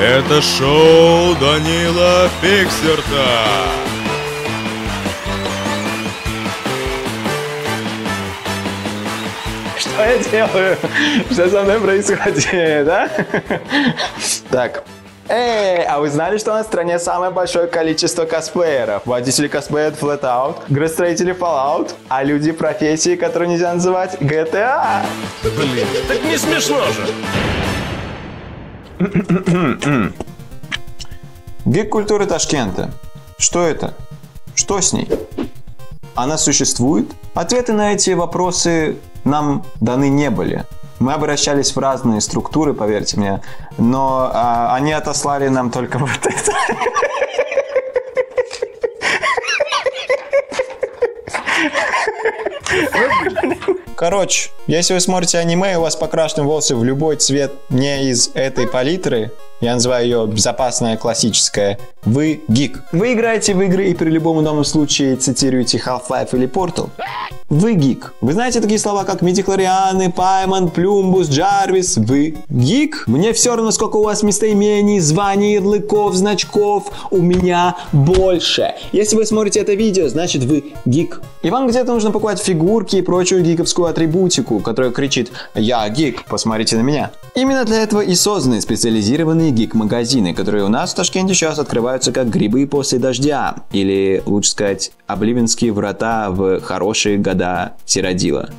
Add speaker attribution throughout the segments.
Speaker 1: Это шоу Данила Фиксерта.
Speaker 2: Что я делаю? Что со мной происходит, да? Так. Эй, а вы знали, что на стране самое большое количество косплееров? Водители косплеят Flatout, градостроители Fallout, а люди профессии, которые нельзя называть GTA.
Speaker 3: Блин, так не смешно же.
Speaker 2: Гик культуры Ташкента. Что это? Что с ней? Она существует? Ответы на эти вопросы нам даны не были. Мы обращались в разные структуры, поверьте мне, но а, они отослали нам только вот это. Короче, если вы смотрите аниме, и у вас покрашены волосы в любой цвет не из этой палитры, я называю ее безопасная классическая, вы гик. Вы играете в игры и при любом удобном случае цитируете Half-Life или Portal. Вы гик. Вы знаете такие слова, как медикларианы, паймон, плюмбус, джарвис. Вы гик. Мне все равно, сколько у вас местоимений, званий, ярлыков, значков. У меня больше. Если вы смотрите это видео, значит вы гик. И вам где-то нужно покупать фигурки и прочую гиковскую атрибутику, которая кричит «Я гик, посмотрите на меня». Именно для этого и созданы специализированные гик-магазины, которые у нас в Ташкенте сейчас открываются как грибы после дождя. Или, лучше сказать, обливинские врата в хорошие года Сиродила.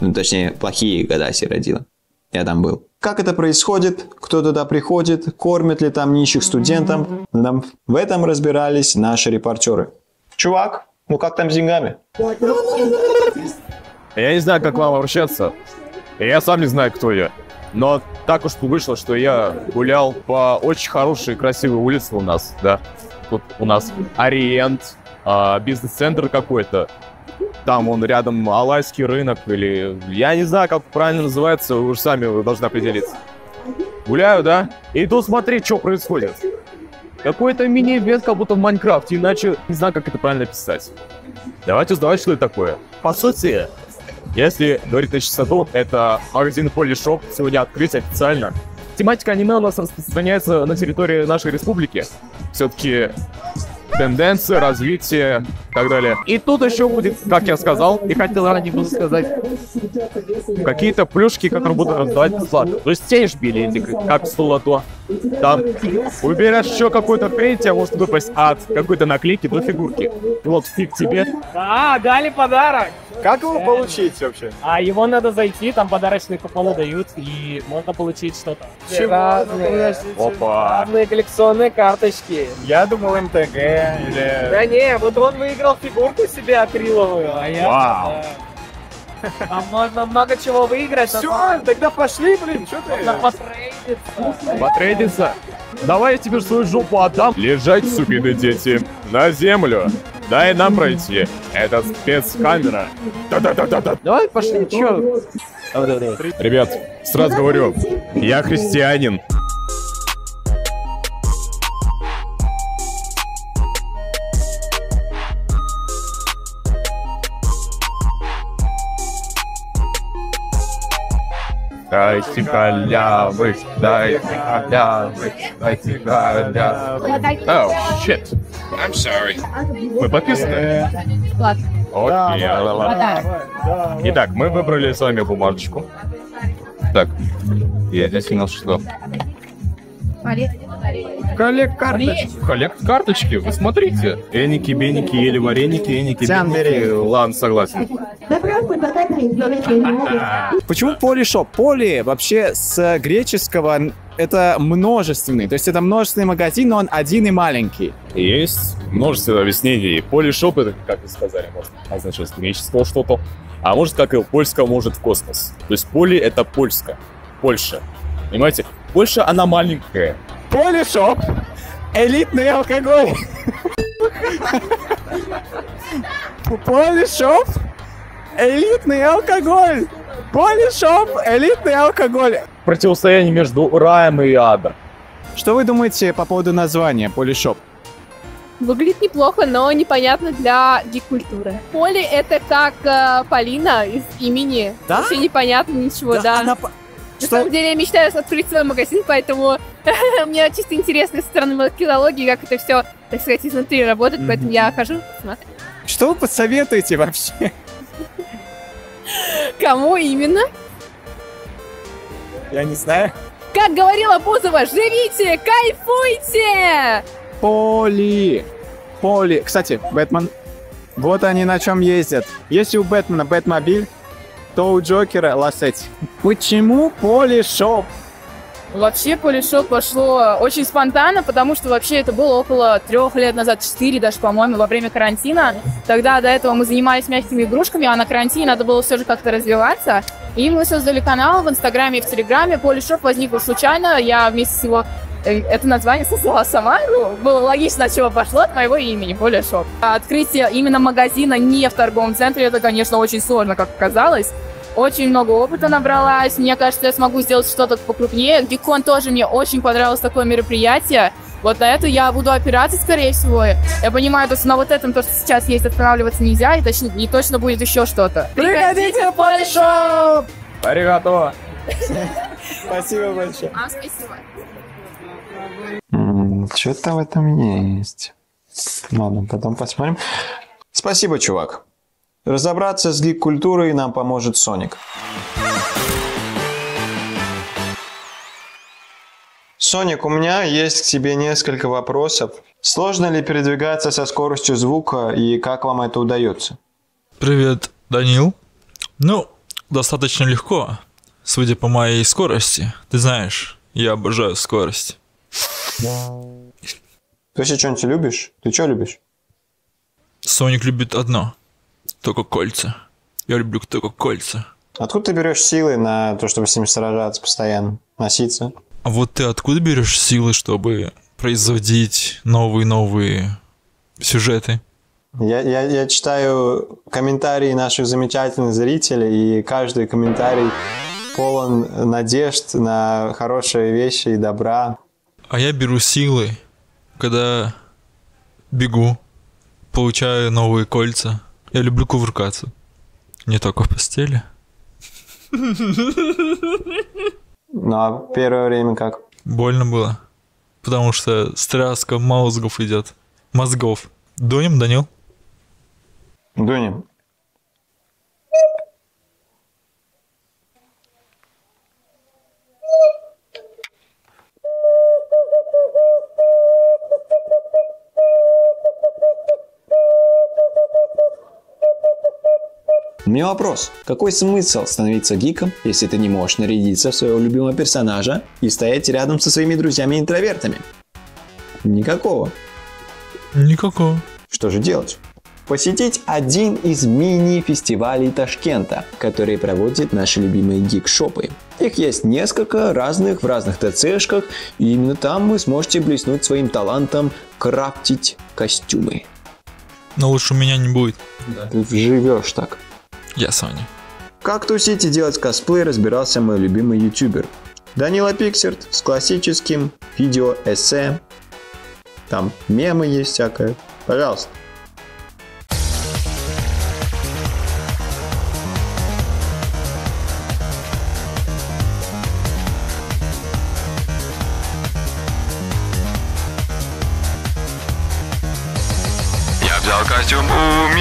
Speaker 2: Ну, точнее, плохие года Сиродила. Я там был. Как это происходит, кто туда приходит, кормят ли там нищих студентов, нам в этом разбирались наши репортеры. Чувак, ну как там с деньгами?
Speaker 4: Я не знаю, как к вам обращаться. Я сам не знаю, кто я. Но так уж вышло, что я гулял по очень хорошей и красивой улице у нас, да. Тут у нас Ориент, а, бизнес-центр какой-то. Там он рядом Алайский рынок или... Я не знаю, как правильно называется, вы же сами должны определиться. Гуляю, да? И тут смотри, что происходит. Какой-то мини-ивент, как будто в Майнкрафте, иначе не знаю, как это правильно писать. Давайте узнавать, что это такое. По сути, если говорить о чистоту, это магазин Полишоп сегодня открыть официально. Тематика аниме у нас распространяется на территории нашей республики. Все-таки тенденция, развитие и так далее. И тут еще будет, как я сказал, и хотел ранее буду сказать, какие-то плюшки, которые будут раздавать бесплатно. То есть те же билетик, как с лото. Там выбираешь еще какой-то пейнт, тебя может выпасть от какой-то наклейки до фигурки. Вот фиг тебе.
Speaker 5: А, дали подарок.
Speaker 4: Как его получить вообще?
Speaker 5: А его надо зайти, там подарочные купоны дают, и можно получить что-то.
Speaker 4: Чего?
Speaker 5: Разные,
Speaker 4: Опа.
Speaker 5: разные коллекционные карточки.
Speaker 4: Я думал МТГ или...
Speaker 5: Да не, вот он выиграл фигурку себе акриловую, а я...
Speaker 4: Вау.
Speaker 5: да. А можно много чего выиграть.
Speaker 4: Все, тогда пошли, блин, что
Speaker 5: Можно потрейдиться.
Speaker 4: Потрейдиться? Давай я тебе свою жопу отдам. Лежать, сукины дети, на землю. Дай нам пройти. Это спецкамера. Да-да-да-да-да.
Speaker 5: Давай пошли, чё?
Speaker 4: Ребят, сразу говорю, я христианин. Дайте халявы, дайте халявы, дайте халявы. Oh, shit. I'm sorry. Мы подписаны? Окей, ла-ла-ла. Итак, мы выбрали с вами бумажечку. Так, я здесь у нас что? Коллект карточки. Коллект карточки, вы смотрите. Эники, беники, ели вареники, эники, беники. Ладно, согласен.
Speaker 6: Почему полишоп? Поли вообще с греческого это множественный. То есть это множественный магазин, но он один и маленький.
Speaker 4: Есть множество объяснений. Полишоп это, как вы сказали, может означать греческого что-то. А может, как и у польского, может в космос. То есть поли это польска. Польша. Понимаете? Польша, она маленькая.
Speaker 6: Полишоп! Элитный алкоголь! Полишоп! Элитный алкоголь! Полишоп! Элитный алкоголь!
Speaker 4: Противостояние между раем и адом.
Speaker 6: Что вы думаете по поводу названия Полишоп?
Speaker 7: Выглядит неплохо, но непонятно для гик-культуры. Поле это как э, Полина из имени.
Speaker 6: Да?
Speaker 7: Вообще непонятно ничего, да.
Speaker 6: она по-
Speaker 8: На самом деле я мечтаю открыть свой магазин, поэтому мне чисто интересно со стороны маркетологии, как это все, так сказать, изнутри работает, поэтому я хожу, смотрю.
Speaker 6: Что вы посоветуете вообще?
Speaker 8: Кому именно?
Speaker 6: Я не знаю.
Speaker 8: Как говорила Бузова, живите, кайфуйте!
Speaker 6: Поли. Поли. Кстати, Бэтмен. Вот они на чем ездят. Если у Бэтмена Бэтмобиль, то у Джокера Лассетти. Почему Поли Шоп?
Speaker 7: Вообще полишоп пошло очень спонтанно, потому что вообще это было около трех лет назад, четыре даже, по-моему, во время карантина. Тогда до этого мы занимались мягкими игрушками, а на карантине надо было все же как-то развиваться. И мы создали канал в Инстаграме и в Телеграме. Полишоп возник случайно. Я вместе с его э, это название создала сама. Ну, было логично, от чего пошло, от моего имени, Полишоп. А Открытие именно магазина не в торговом центре, это, конечно, очень сложно, как оказалось. Очень много опыта набралась. Мне кажется, я смогу сделать что-то покрупнее. Гикон тоже мне очень понравилось такое мероприятие. Вот на это я буду опираться, скорее всего. Я понимаю, что на вот этом, то, что сейчас есть, останавливаться нельзя, и точно, и точно будет еще что-то.
Speaker 6: Приходите в Полишоп!
Speaker 4: Аригато.
Speaker 6: Спасибо большое.
Speaker 7: А, спасибо.
Speaker 2: Что-то в этом есть. Ладно, потом посмотрим. Спасибо, чувак. Разобраться с гик-культурой нам поможет Соник. Соник, у меня есть к тебе несколько вопросов. Сложно ли передвигаться со скоростью звука и как вам это удается?
Speaker 9: Привет, Данил. Ну, достаточно легко, судя по моей скорости. Ты знаешь, я обожаю скорость.
Speaker 2: Ты вообще что-нибудь любишь? Ты что любишь?
Speaker 9: Соник любит одно. Только кольца. Я люблю только кольца.
Speaker 2: Откуда ты берешь силы на то, чтобы с ним сражаться постоянно, носиться?
Speaker 9: А вот ты откуда берешь силы, чтобы производить новые-новые сюжеты?
Speaker 2: Я, я, я читаю комментарии наших замечательных зрителей, и каждый комментарий полон надежд на хорошие вещи и добра.
Speaker 9: А я беру силы, когда бегу, получаю новые кольца. Я люблю кувыркаться. Не только в постели.
Speaker 2: Ну а первое время как?
Speaker 9: Больно было. Потому что стряска мозгов идет. Мозгов. Дунем, Данил?
Speaker 2: Дунем. Меня вопрос. Какой смысл становиться гиком, если ты не можешь нарядиться в своего любимого персонажа и стоять рядом со своими друзьями-интровертами? Никакого.
Speaker 9: Никакого.
Speaker 2: Что же делать? Посетить один из мини-фестивалей Ташкента, которые проводят наши любимые гик-шопы. Их есть несколько разных в разных ТЦшках, и именно там вы сможете блеснуть своим талантом крафтить костюмы.
Speaker 9: Но лучше у меня не будет.
Speaker 2: Ты живешь так.
Speaker 9: Я Соня.
Speaker 2: Как тусить и делать косплей разбирался мой любимый ютубер. Данила Пиксерт с классическим видео-эссе. Там мемы есть всякое. Пожалуйста.
Speaker 10: Я взял костюм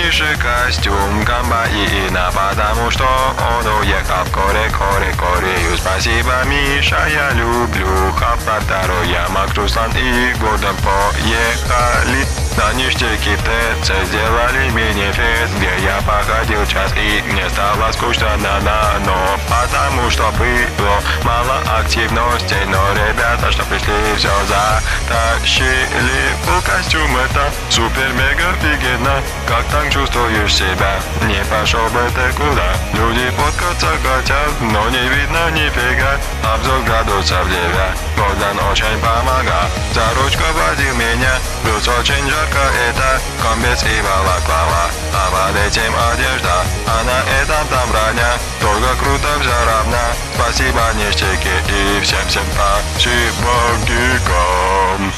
Speaker 10: Миши, костюм Гамбаина, потому что он уехал в коре, коре, Корею. Спасибо, Миша, я люблю Хапа второй, я Мак Руслан и Гордон поехали. На ништяки ТЦ сделали мини-фест, где я походил час и мне стало скучно на но потому что было мало активностей, но ребята, что пришли, все затащили. У костюм это супер-мега офигенно, как там чувствуешь себя, не пошел бы ты куда. Люди фоткаться хотят, но не видно нифига, обзор градусов 9, Богдан очень помогал, за ручку водил меня, плюс очень жарко это, комбез и балаклава, а под этим одежда, а на этом там броня, только круто все равно, спасибо ништяки и всем-всем спасибо гикам.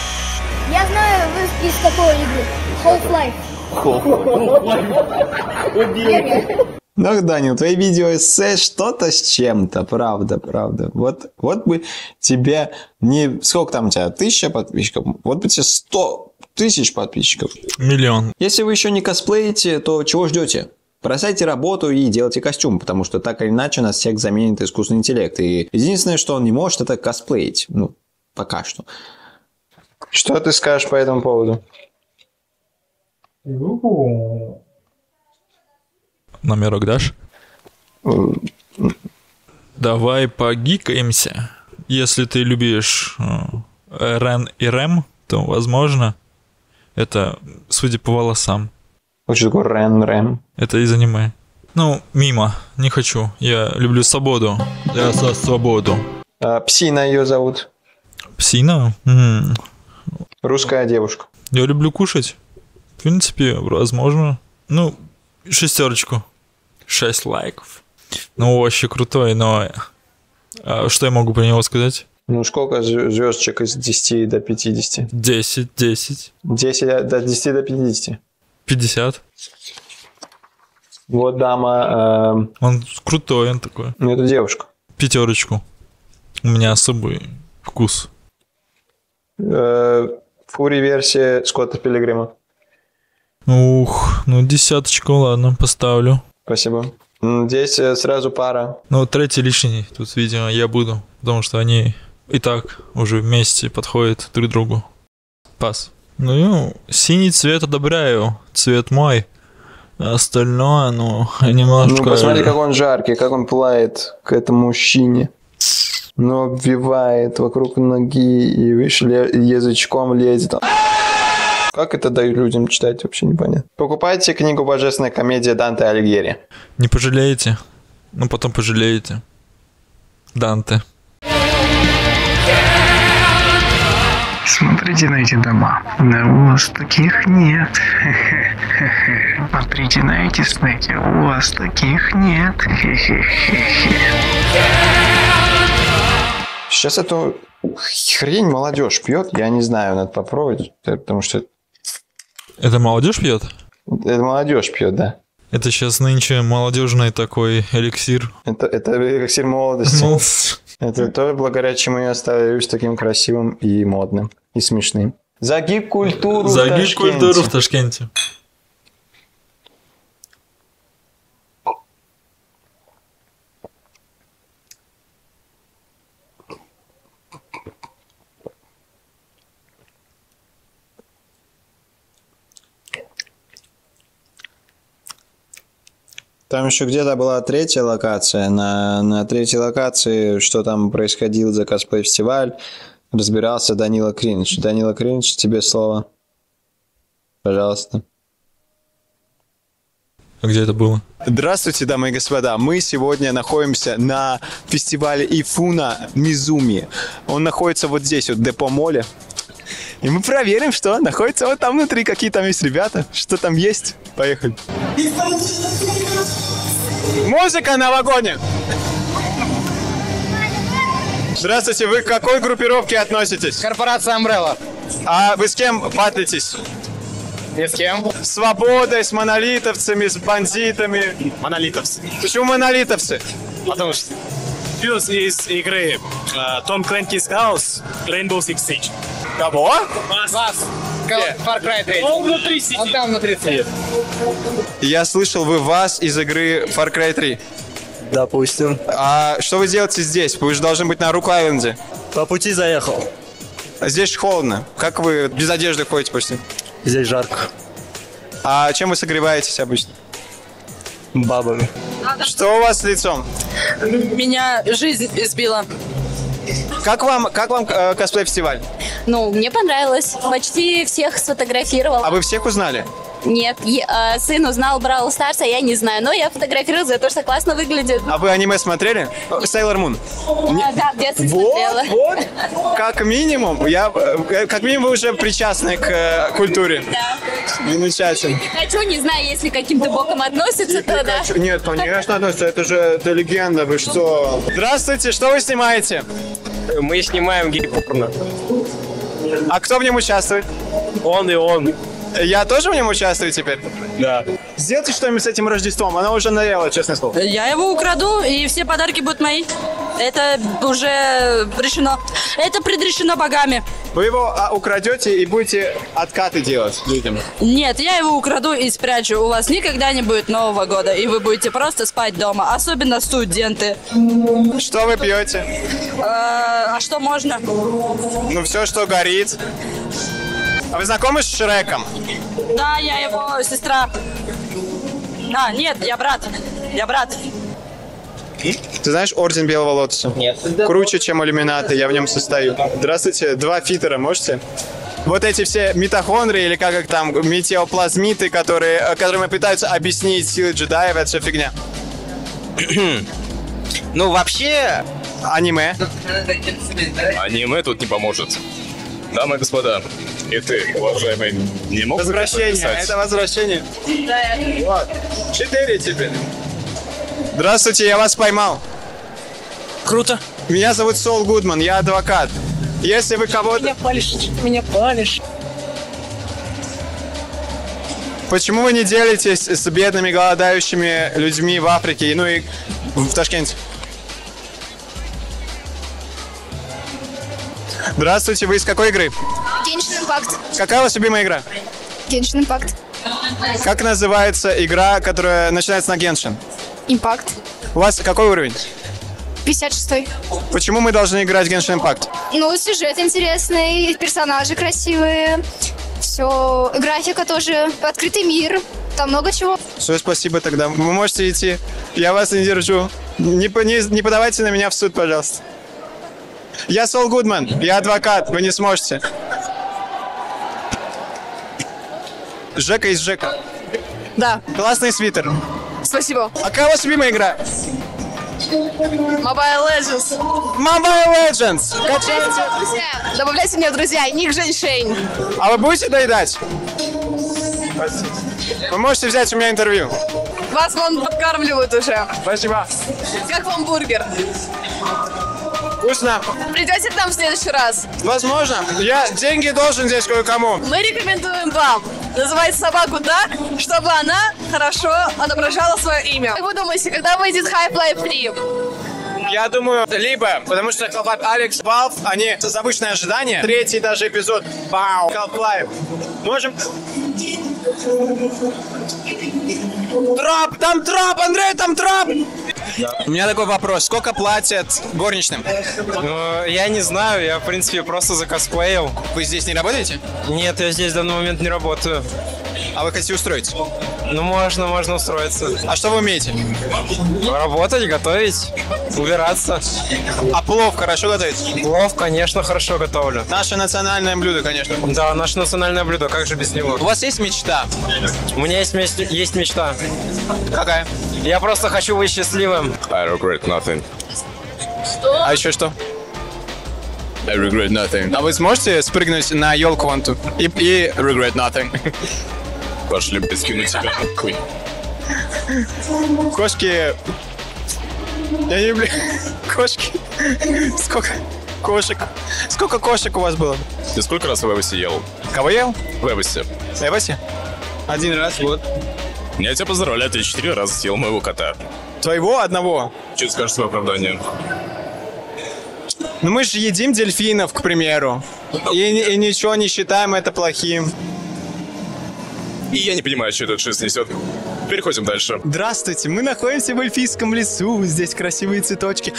Speaker 11: Я знаю вы из какой игры? Half-Life.
Speaker 2: Ну, Данил, твои видео эссе что-то с чем-то, правда, правда. Вот, вот бы тебе не... Сколько там у тебя? Тысяча подписчиков? Вот бы тебе сто тысяч подписчиков.
Speaker 9: Миллион.
Speaker 2: Если вы еще не косплеите, то чего ждете? Бросайте работу и делайте костюм, потому что так или иначе нас всех заменит искусственный интеллект. И единственное, что он не может, это косплеить. Ну, пока что. Что ты скажешь по этому поводу?
Speaker 9: Номерок дашь? Давай погикаемся. Если ты любишь э, Рен и Рэм, то, возможно, это, судя по волосам,
Speaker 2: Что такое Рен Рэм?
Speaker 9: это из аниме. Ну, мимо, не хочу. Я люблю свободу. Я за свободу.
Speaker 2: А, Псина ее зовут.
Speaker 9: Псина? М,
Speaker 2: Русская девушка.
Speaker 9: Я люблю кушать. В принципе, возможно. Ну, шестерочку. Шесть лайков. Ну, вообще крутой, но... а что я могу про него сказать?
Speaker 2: Ну, сколько звездочек из 10 до 50?
Speaker 9: 10, 10,
Speaker 2: 10 до 10 до 50.
Speaker 9: 50.
Speaker 2: Вот дама,
Speaker 9: Он крутой, он такой.
Speaker 2: э, ну, это девушка.
Speaker 9: Пятерочку. У меня особый вкус.
Speaker 2: Э, Фури-версия Скотта Пилигрима.
Speaker 9: Ух, ну десяточку, ладно, поставлю.
Speaker 2: Спасибо. Здесь э, сразу пара.
Speaker 9: Ну, третий лишний тут, видимо, я буду, потому что они и так уже вместе подходят друг к другу. Пас. Ну, синий цвет одобряю, цвет мой. Остальное, ну, немножко...
Speaker 2: Ну, посмотри, как он жаркий, как он плавает к этому мужчине. Ну, обвивает вокруг ноги и ле- язычком лезет. Как это дают людям читать, вообще непонятно. Покупайте книгу «Божественная комедия» Данте Алигьери.
Speaker 9: Не пожалеете? Ну, потом пожалеете. Данте.
Speaker 12: Смотрите на эти дома. Да у вас таких нет. Смотрите на эти снеки. У вас таких нет.
Speaker 2: Сейчас эту хрень молодежь пьет, я не знаю, надо попробовать, потому что
Speaker 9: Это молодежь пьет?
Speaker 2: это молодежь пьет, да.
Speaker 9: Это сейчас нынче молодежный такой эликсир.
Speaker 2: Это, это эликсир молодости.
Speaker 9: Ну,
Speaker 2: Это то, благодаря чему я остаюсь таким красивым и модным, и смешным. За гик-культуру в
Speaker 9: За
Speaker 2: Ташкенте.
Speaker 9: гик-культуру в Ташкенте.
Speaker 2: Там еще где-то была третья локация. На, на третьей локации, что там происходило за косплей-фестиваль, разбирался Данила Кринч. Данила Кринч, тебе слово. Пожалуйста.
Speaker 9: А где это было?
Speaker 2: Здравствуйте, дамы и господа. Мы сегодня находимся на фестивале Ифуна Мизуми. Он находится вот здесь, вот депо моле. И мы проверим, что находится вот там внутри, какие там есть ребята, что там есть. Поехали. Музыка на вагоне. Здравствуйте, вы к какой группировке относитесь?
Speaker 13: Корпорация Umbrella.
Speaker 2: А вы с кем батлитесь?
Speaker 13: Ни с кем.
Speaker 2: С свободой, с монолитовцами, с бандитами.
Speaker 13: Монолитовцы.
Speaker 2: Почему монолитовцы?
Speaker 13: Потому что плюс из игры Том Clancy's House Rainbow Six Siege.
Speaker 2: Кого?
Speaker 13: Вас. Far Cry 3. Он внутри сидит. Он там внутри сидит.
Speaker 2: Я слышал, вы вас из игры Far Cry 3.
Speaker 14: Допустим.
Speaker 2: А что вы делаете здесь? Вы же должны быть на Рук Айленде.
Speaker 14: По пути заехал.
Speaker 2: Здесь холодно. Как вы без одежды ходите почти?
Speaker 14: Здесь жарко.
Speaker 2: А чем вы согреваетесь обычно?
Speaker 14: Бабами.
Speaker 2: Что у вас с лицом?
Speaker 15: Меня жизнь избила.
Speaker 2: Как вам, как вам э, косплей-фестиваль?
Speaker 15: Ну, мне понравилось. Почти всех сфотографировал.
Speaker 2: А вы всех узнали?
Speaker 15: Нет, е- а, сын узнал Бравл Старса, я не знаю, но я фотографировала за то, что классно выглядит.
Speaker 2: А вы аниме смотрели? Сейлор Мун.
Speaker 15: А, да, в детстве
Speaker 2: Вот,
Speaker 15: смотрела.
Speaker 2: вот. Как минимум, я, э, как минимум вы уже причастны к э, культуре.
Speaker 15: Да.
Speaker 2: Замечательно.
Speaker 15: Хочу, не знаю, если каким-то боком относится, то да.
Speaker 2: Нет, конечно, относится. Это же это легенда. Вы что? Здравствуйте, что вы снимаете?
Speaker 13: Мы снимаем гей-порно.
Speaker 2: А кто в нем участвует?
Speaker 13: Он и он.
Speaker 6: Я тоже в нем участвую теперь?
Speaker 16: Да.
Speaker 6: Сделайте что-нибудь с этим Рождеством, оно уже надоело, честное слово.
Speaker 15: Я его украду, и все подарки будут мои. Это уже решено. Это предрешено богами.
Speaker 6: Вы его а, украдете и будете откаты делать людям.
Speaker 15: Нет, я его украду и спрячу. У вас никогда не будет Нового года, и вы будете просто спать дома, особенно студенты.
Speaker 6: Что вы пьете?
Speaker 15: Э, А что можно?
Speaker 6: Ну, все, что горит. А вы знакомы с Шреком?
Speaker 15: Да, я его сестра. А, нет, я брат. Я брат.
Speaker 6: Ты знаешь Орден Белого Лотоса? Нет. Круче, чем Иллюминаты, я в нем состою. Здравствуйте, два фитера можете? Вот эти все митохондрии, или как их там, метеоплазмиты, которые, которыми пытаются объяснить силы джедаев, это все фигня. ну, вообще... Аниме.
Speaker 4: Аниме тут не поможет. Дамы и господа, и ты, уважаемый, не мог
Speaker 6: Возвращение, это возвращение. Вот. Четыре теперь. Здравствуйте, я вас поймал. Круто. Меня зовут Сол Гудман, я адвокат. Если вы кого-то... Меня палишь, меня палишь. Почему вы не делитесь с бедными голодающими людьми в Африке, ну и в Ташкенте? Здравствуйте, вы из какой игры?
Speaker 17: Genshin Impact.
Speaker 6: Какая у вас любимая игра?
Speaker 17: Genshin Impact.
Speaker 6: Как называется игра, которая начинается на Геншин?
Speaker 17: Impact.
Speaker 6: У вас какой уровень?
Speaker 17: 56
Speaker 6: Почему мы должны играть в Genshin Impact?
Speaker 17: Ну, сюжет интересный, персонажи красивые. Все, графика тоже, открытый мир. Там много чего.
Speaker 6: Все, спасибо тогда. Вы можете идти. Я вас не держу. Не, не, не подавайте на меня в суд, пожалуйста. Я Сол Гудман, я адвокат, вы не сможете. Жека из Жека.
Speaker 7: Да.
Speaker 6: Классный свитер.
Speaker 7: Спасибо.
Speaker 6: А какая у вас любимая игра?
Speaker 7: Mobile Legends.
Speaker 6: Mobile Legends.
Speaker 7: Добавляйте мне в друзья. Добавляйте мне в друзья. Ник Женьшень.
Speaker 6: А вы будете доедать? Вы можете взять у меня интервью.
Speaker 7: Вас вон подкармливают уже.
Speaker 6: Спасибо.
Speaker 7: Как вам бургер?
Speaker 6: Вкусно.
Speaker 7: Придете к нам в следующий раз?
Speaker 6: Возможно. Я деньги должен здесь кое-кому.
Speaker 7: Мы рекомендуем вам называть собаку так, чтобы она хорошо отображала свое имя. Как вы думаете, когда выйдет Half-Life 3?
Speaker 6: Я думаю, либо, потому что Half-Life Алекс, Valve, они завышенное ожидание. Третий даже эпизод. Вау. Half-Life. Можем... Трап! Там трап! Андрей, там трап! У меня такой вопрос. Сколько платят горничным?
Speaker 18: Ну, я не знаю, я, в принципе, просто закосплеил.
Speaker 6: Вы здесь не работаете?
Speaker 18: Нет, я здесь в данный момент не работаю.
Speaker 6: А вы хотите устроиться?
Speaker 18: Ну, можно, можно устроиться.
Speaker 6: А что вы умеете?
Speaker 18: Работать, готовить, убираться.
Speaker 6: А плов хорошо готовить?
Speaker 18: Плов, конечно, хорошо готовлю.
Speaker 6: Наше национальное блюдо, конечно.
Speaker 18: Да, наше национальное блюдо, как же без него?
Speaker 6: У вас есть мечта?
Speaker 18: У меня есть, есть мечта.
Speaker 6: Какая?
Speaker 18: Я просто хочу быть счастливым.
Speaker 4: I regret nothing.
Speaker 6: А еще что?
Speaker 4: I regret nothing.
Speaker 6: А вы сможете спрыгнуть на елку вон ту? И, и regret nothing.
Speaker 4: Пошли скину тебя. Хуй.
Speaker 6: Кошки... Я не люблю... Кошки... Сколько кошек? Сколько кошек у вас было?
Speaker 4: Ты сколько раз в Эвосе ел?
Speaker 6: Кого ел?
Speaker 4: В Эвосе.
Speaker 6: Эвосе? Один раз, вот.
Speaker 4: Я тебя поздравляю, ты четыре раза съел моего кота.
Speaker 6: Твоего одного?
Speaker 4: Что ты скажешь свое оправдание?
Speaker 6: Ну мы же едим дельфинов, к примеру. И, и ничего не считаем это плохим.
Speaker 4: И я не понимаю, что этот шест несет. Переходим дальше.
Speaker 6: Здравствуйте, мы находимся в эльфийском лесу, здесь красивые цветочки.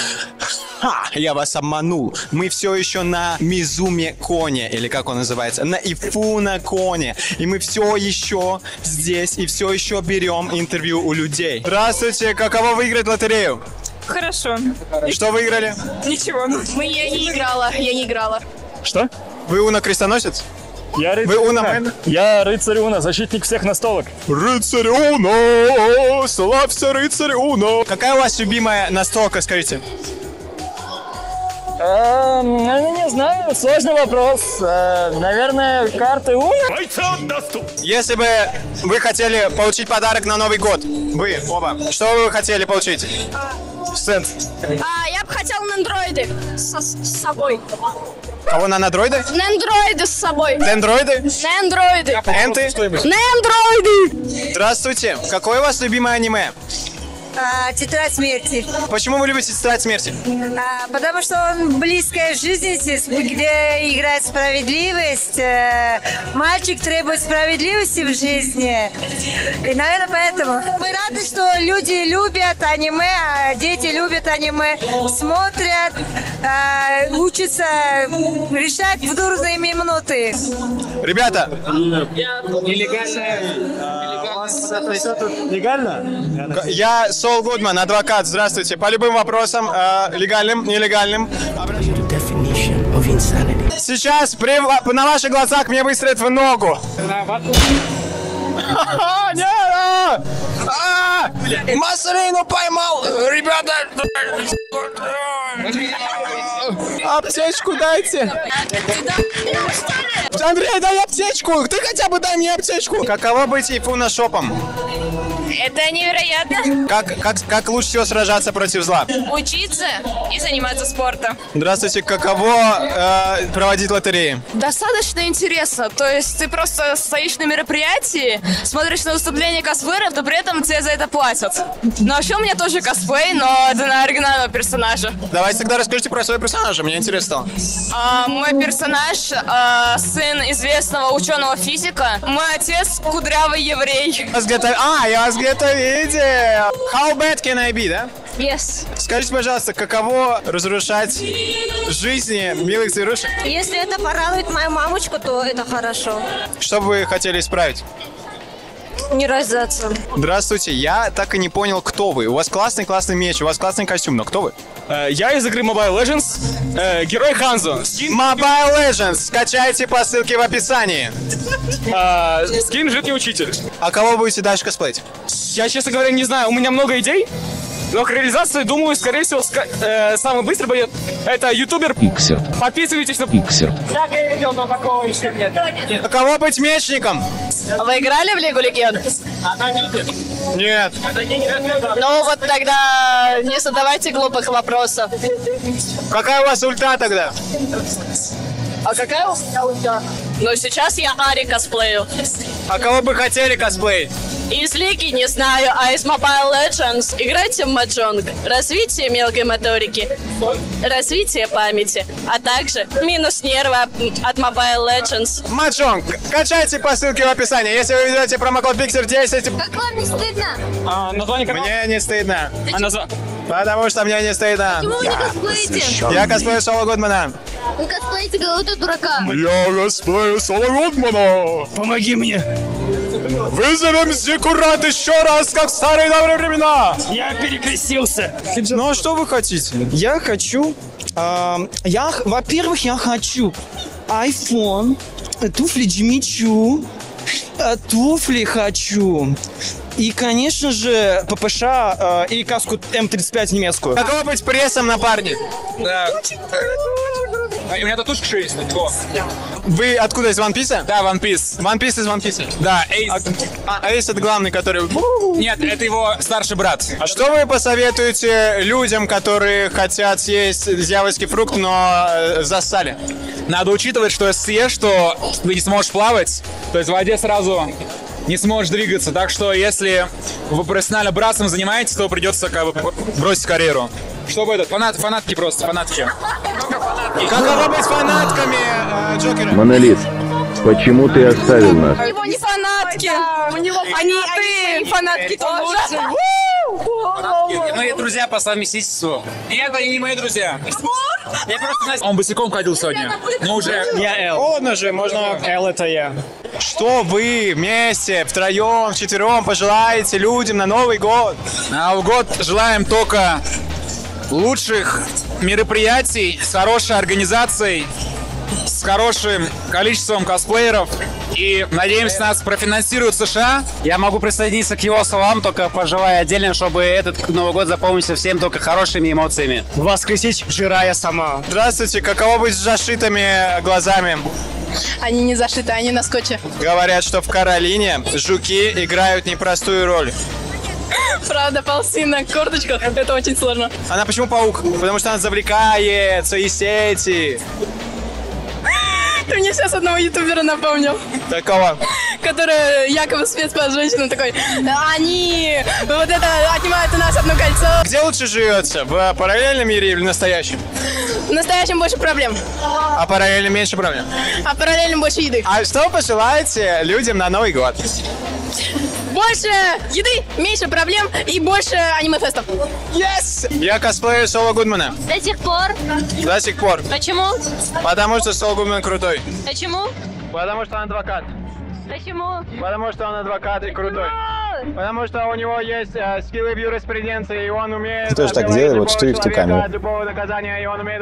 Speaker 6: Ха, я вас обманул. Мы все еще на Мизуме Коне, или как он называется, на Ифуна Коне. И мы все еще здесь, и все еще берем интервью у людей. Здравствуйте, каково выиграть лотерею?
Speaker 7: Хорошо.
Speaker 6: Что выиграли?
Speaker 7: Ничего. Мы, я не играла, я не играла.
Speaker 16: Что?
Speaker 6: Вы Уна крестоносец?
Speaker 16: Я рыцарь
Speaker 6: Вы Уна. Мэн?
Speaker 16: Я рыцарь Уна, защитник всех настолок.
Speaker 6: Рыцарь Уна! Славься, рыцарь Уна! Какая у вас любимая настолка, скажите?
Speaker 16: Эм, ну, не знаю, сложный вопрос. Э, наверное, карты Уна?
Speaker 6: Если бы вы хотели получить подарок на Новый год, вы оба, что бы вы хотели получить? Стенд.
Speaker 7: А, я бы хотела на андроиде с, с собой.
Speaker 6: Кого на андроиды?
Speaker 19: На андроиды с собой.
Speaker 6: Дендроиды?
Speaker 19: На андроиды.
Speaker 6: Энты?
Speaker 19: На андроиды.
Speaker 6: Здравствуйте. Какое у вас любимое аниме?
Speaker 14: А, Тетрадь смерти.
Speaker 6: Почему вы любите тетрадь смерти?
Speaker 14: А, потому что он близкая жизни, здесь, где играет справедливость. Э, Мальчик требует справедливости в жизни. И, наверное, поэтому мы рады, что люди любят аниме, а дети любят аниме, смотрят, а, учатся решать в дурные минуты.
Speaker 6: Ребята,
Speaker 13: Легально?
Speaker 6: я Сол Гудман, адвокат. Здравствуйте. По любым вопросам, э, легальным, нелегальным. Сейчас при на ваших глазах мне выстрелят в ногу. А, а! А! Маслину поймал! Ребята! Аптечку дайте! Андрей, дай аптечку! Ты хотя бы дай мне аптечку! Каково быть фуношопом?
Speaker 20: Это невероятно.
Speaker 6: Как, как, как лучше всего сражаться против зла?
Speaker 20: Учиться и заниматься спортом.
Speaker 6: Здравствуйте, каково э, проводить лотереи?
Speaker 20: Достаточно интересно. То есть ты просто стоишь на мероприятии, смотришь на выступление косплееров, но при этом тебе за это платят. Ну вообще у меня тоже косплей, но это на оригинального персонажа.
Speaker 6: Давайте тогда расскажите про своего персонажа, мне интересно.
Speaker 20: А, мой персонаж а, сын известного ученого физика. Мой отец кудрявый еврей.
Speaker 6: А, я вас где-то видел. How bad can I be, да?
Speaker 20: Yes.
Speaker 6: Скажите, пожалуйста, каково разрушать жизни милых зверушек?
Speaker 14: Если это порадует мою мамочку, то это хорошо.
Speaker 6: Что бы вы хотели исправить?
Speaker 14: Не раздаться.
Speaker 6: Здравствуйте, я так и не понял, кто вы. У вас классный-классный меч, у вас классный костюм, но кто вы?
Speaker 18: Я из игры Mobile Legends, э, герой Ханзо.
Speaker 6: Mobile Legends, скачайте по ссылке в описании.
Speaker 18: А, Скин жидкий учитель.
Speaker 6: А кого будете дальше косплеить?
Speaker 18: Я, честно говоря, не знаю, у меня много идей, но к реализации, думаю, скорее всего, ска- э, самый быстрый будет это ютубер.
Speaker 21: Иксер.
Speaker 18: Подписывайтесь на...
Speaker 21: Иксер.
Speaker 18: Так я видел, но такого еще нет.
Speaker 6: Кого быть мечником?
Speaker 20: Вы играли в Лигу Легенд?
Speaker 6: Нет.
Speaker 20: Ну вот тогда не задавайте глупых вопросов.
Speaker 6: Какая у вас ульта тогда?
Speaker 20: А какая у меня ульта? Ну сейчас я Ари косплею.
Speaker 6: А кого бы хотели косплеить?
Speaker 20: Из Лиги не знаю, а из Mobile Legends играйте в Маджонг. Развитие мелкой моторики, развитие памяти, а также минус нервы от Mobile Legends.
Speaker 6: Маджонг, качайте по ссылке в описании. Если вы ведете промокод Pixel 10,
Speaker 17: Как вам не стыдно?
Speaker 18: А, название канала?
Speaker 6: мне не стыдно.
Speaker 18: А назва...
Speaker 6: Потому что мне не стыдно.
Speaker 17: Почему вы не косплеите?
Speaker 6: Я косплею Соло Гудмана.
Speaker 17: Вы косплеите голову дурака.
Speaker 6: Я косплею Соло Гудмана.
Speaker 13: Помоги мне.
Speaker 6: Вызовем Зиккурат еще раз, как в старые добрые времена.
Speaker 13: Я перекрестился.
Speaker 6: Ну а что вы хотите?
Speaker 22: Я хочу... а, я, во-первых, я хочу iPhone, э, туфли Джимичу, э, туфли хочу. И, конечно же, ППШ э, и каску М35 немецкую.
Speaker 6: Быть прессом на парне?
Speaker 18: Да. А, У меня татушка еще есть. О.
Speaker 6: Вы откуда, из One Piece?
Speaker 18: Да, One Piece.
Speaker 6: One Piece из One Piece.
Speaker 18: Да, Эйс.
Speaker 6: А, Эйс это главный, который...
Speaker 18: Нет, это его старший брат.
Speaker 6: А что вы посоветуете людям, которые хотят съесть дьявольский фрукт, но э, застали?
Speaker 18: Надо учитывать, что если съешь, то ты не сможешь плавать, то есть в воде сразу не сможешь двигаться. Так что если вы профессионально братством занимаетесь, то придется как бы бросить карьеру. Чтобы этот, фанат, фанатки просто, фанатки.
Speaker 6: Каково быть фанатками э, Джокера?
Speaker 21: Монолит, почему ты оставил нас?
Speaker 20: У него не фанатки, у него фанаты, фанатки тоже.
Speaker 18: Мои друзья по совместительству. Нет, они не мои друзья. Я просто Он босиком ходил сегодня. Ну уже.
Speaker 13: Я Эл.
Speaker 6: Холодно же, можно...
Speaker 13: Эл это я.
Speaker 6: Что вы вместе, втроем, вчетвером пожелаете людям на Новый год?
Speaker 18: На Новый год желаем только лучших мероприятий с хорошей организацией, с хорошим количеством косплееров. И надеемся, нас профинансируют США.
Speaker 23: Я могу присоединиться к его словам, только пожелаю отдельно, чтобы этот Новый год запомнился всем только хорошими эмоциями.
Speaker 13: Воскресить Жирая сама.
Speaker 6: Здравствуйте, каково быть с зашитыми глазами?
Speaker 20: Они не зашиты, они на скотче.
Speaker 6: Говорят, что в Каролине жуки играют непростую роль.
Speaker 20: Правда, ползти на курточках, это очень сложно.
Speaker 6: Она почему паук? Потому что она завлекается из сети.
Speaker 19: Ты мне сейчас одного ютубера напомнил,
Speaker 6: Такого.
Speaker 19: который якобы спец по женщинам такой. Они вот это отнимают у нас одно кольцо.
Speaker 6: Где лучше живется? В параллельном мире или в настоящем?
Speaker 19: В настоящем больше проблем,
Speaker 6: А параллельно меньше проблем.
Speaker 19: а параллельно больше еды.
Speaker 6: А что пожелаете людям на Новый год?
Speaker 19: Больше еды, меньше проблем и больше аниме-фестов.
Speaker 6: Yes! Я косплею Соло Гудмана.
Speaker 24: До сих пор.
Speaker 6: До сих пор.
Speaker 24: Почему?
Speaker 6: Потому что Соло Гудман крутой.
Speaker 24: Почему?
Speaker 6: Потому что он адвокат.
Speaker 24: Почему?
Speaker 6: Потому что он адвокат и крутой. Потому что у него есть э, скиллы в юриспруденции, и он умеет...
Speaker 2: Ты тоже так делай, вот
Speaker 6: любого
Speaker 2: что и в ту
Speaker 6: человека
Speaker 2: камеру.
Speaker 6: от любого наказания, и он умеет.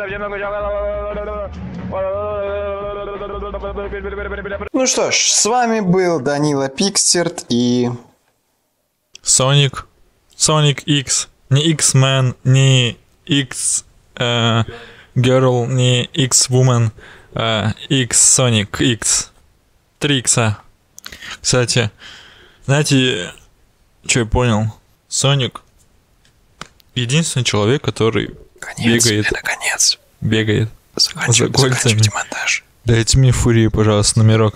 Speaker 2: Ну что ж, с вами был Данила Пикстерт и...
Speaker 9: Sonic. Sonic X. Не X-Men, не X э, Girl, не X-Woman. э, X Sonic X. Три икса. Кстати, знаете, что я понял? Соник единственный человек, который бегает.
Speaker 2: наконец.
Speaker 9: Бегает.
Speaker 2: Заканчивай-
Speaker 9: за кольцами.
Speaker 2: заканчивайте монтаж.
Speaker 9: Дайте мне фурии, пожалуйста, номерок.